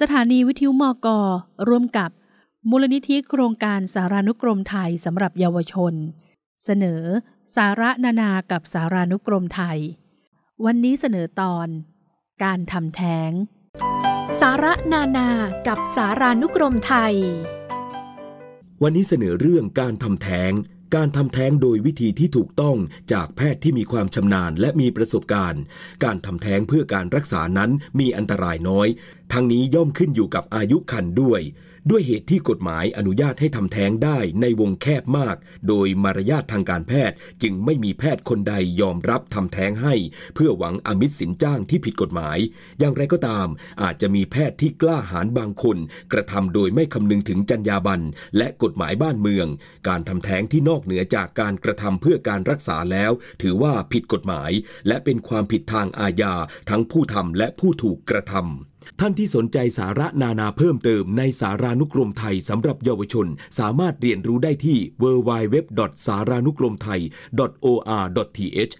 สถานีวิทยุมกร่วมกับมูลนิธิโครงการสารานุกรมไทยสำหรับเยาวชน เสนอ สาระนานากับสารานุกรมไทย วันนี้เสนอตอน การทำแท้ง สาระนานากับสารานุกรมไทย วันนี้เสนอเรื่องการทำแท้ง การทำแท้งโดยวิธีที่ถูกต้องจากแพทย์ที่มีความชำนาญและมีประสบการณ์ การทำแท้งเพื่อการรักษานั้นมีอันตรายน้อย ทั้งนี้ย่อมขึ้นอยู่กับอายุคันด้วย ด้วยเหตุที่กฎหมายอนุญาตให้ทำแท้งได้ในวงแคบมาก โดยมารยาททางการแพทย์จึงไม่มีแพทย์คนใดยอมรับทำแท้งให้ เพื่อหวังอมิตสินจ้างที่ผิดกฎหมาย อย่างไรก็ตาม อาจจะมีแพทย์ที่กล้าหาญบางคน กระทำโดยไม่คำนึงถึงจรรยาบรรณและกฎหมายบ้านเมือง การทำแท้งที่นอกเหนือจากการกระทำเพื่อการรักษาแล้ว ถือว่าผิดกฎหมาย และเป็นความผิดทางอาญาทั้งผู้ทำและผู้ถูกกระทำ ท่านที่สนใจสาระนานาเพิ่มเติมในสารานุกรมไทยสำหรับเยาวชน สามารถเรียนรู้ได้ที่ w w w s a r a n u k r o m t h a i o r t h